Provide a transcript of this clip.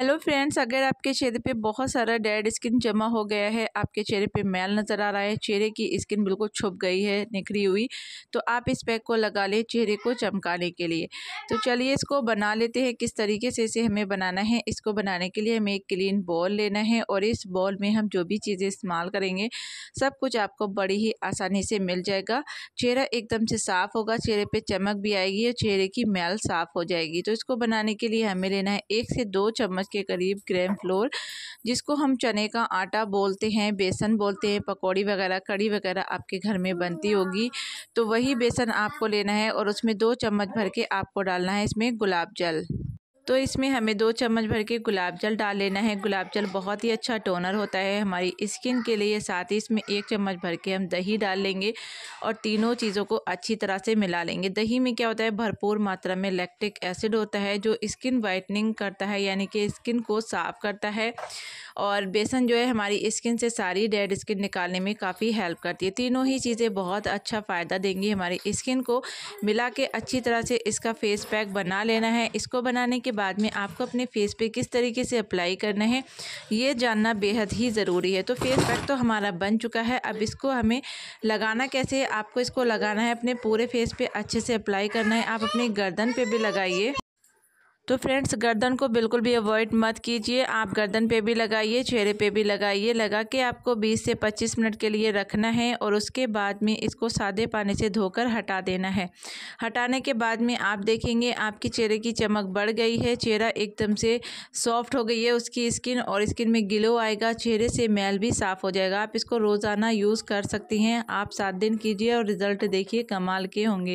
Hello friends अगर आपके चेहरे पे बहुत सारा डेड स्किन जमा हो गया है, आपके चेहरे पे मैल नज़र आ रहा है, चेहरे की स्किन बिल्कुल छुप गई है, निखरी हुई तो आप इस पैक को लगा लें चेहरे को चमकाने के लिए। तो चलिए इसको बना लेते हैं, किस तरीके से इसे हमें बनाना है, इसको बनाने के लिए हमें एक क्लीन बॉल लेना है और इस बॉल में हम जो भी चीज़ें इस्तेमाल करेंगे, सब कुछ आपको बड़ी ही आसानी से मिल जाएगा। चेहरा एकदम से साफ़ होगा, चेहरे पर चमक भी आएगी और चेहरे की मैल साफ़ हो जाएगी। तो इसको बनाने के लिए हमें लेना है एक से दो चम्मच के करीब ग्रेम फ्लोर, जिसको हम चने का आटा बोलते हैं, बेसन बोलते हैं, पकौड़ी वगैरह कड़ी वगैरह आपके घर में बनती होगी। तो वही बेसन आपको लेना है और उसमें दो चम्मच भर के आपको डालना है इसमें गुलाब जल। तो इसमें हमें दो चम्मच भर के गुलाब जल डाल लेना है। गुलाब जल बहुत ही अच्छा टोनर होता है हमारी स्किन के लिए। साथ ही इसमें एक चम्मच भर के हम दही डाल लेंगे और तीनों चीज़ों को अच्छी तरह से मिला लेंगे। दही में क्या होता है, भरपूर मात्रा में लैक्टिक एसिड होता है, जो स्किन वाइटनिंग करता है, यानी कि स्किन को साफ़ करता है। और बेसन जो है हमारी स्किन से सारी डेड स्किन निकालने में काफ़ी हेल्प करती है। तीनों ही चीज़ें बहुत अच्छा फ़ायदा देंगी हमारी स्किन को। मिला के अच्छी तरह से इसका फेस पैक बना लेना है। इसको बनाने के बाद में आपको अपने फेस पे किस तरीके से अप्लाई करना है, ये जानना बेहद ही ज़रूरी है। तो फेस पैक तो हमारा बन चुका है। अब इसको हमें लगाना कैसे आपको इसको लगाना है, अपने पूरे फेस पे अच्छे से अप्लाई करना है। आप अपनी गर्दन पे भी लगाइए। तो फ्रेंड्स, गर्दन को बिल्कुल भी अवॉइड मत कीजिए। आप गर्दन पे भी लगाइए, चेहरे पे भी लगाइए। लगा के आपको 20 से 25 मिनट के लिए रखना है और उसके बाद में इसको सादे पानी से धोकर हटा देना है। हटाने के बाद में आप देखेंगे आपकी चेहरे की चमक बढ़ गई है। चेहरा एकदम से सॉफ्ट हो गई है उसकी स्किन और स्किन में ग्लो आएगा। चेहरे से मैल भी साफ़ हो जाएगा। आप इसको रोज़ाना यूज़ कर सकती हैं। आप सात दिन कीजिए और रिज़ल्ट देखिए कमाल के होंगे।